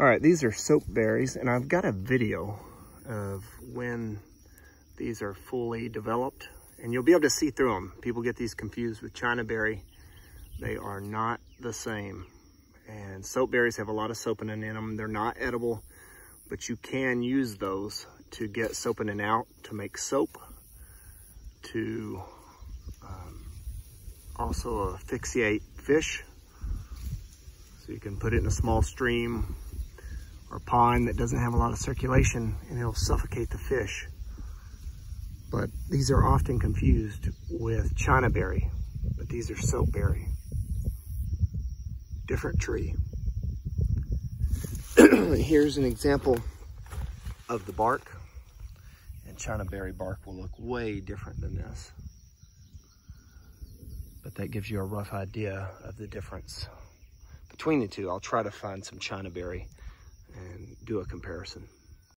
All right, these are soap berries, and I've got a video of when these are fully developed, and you'll be able to see through them. People get these confused with China berry. They are not the same. And soap berries have a lot of saponin in them. They're not edible, but you can use those to get saponin out to make soap, to um, also asphyxiate fish. So you can put it in a small stream or pond that doesn't have a lot of circulation and it'll suffocate the fish. But these are often confused with China berry, but these are soap berry. Different tree. Here's an example of the bark. And China berry bark will look way different than this. But that gives you a rough idea of the difference between the two. I'll try to find some China berry do a comparison.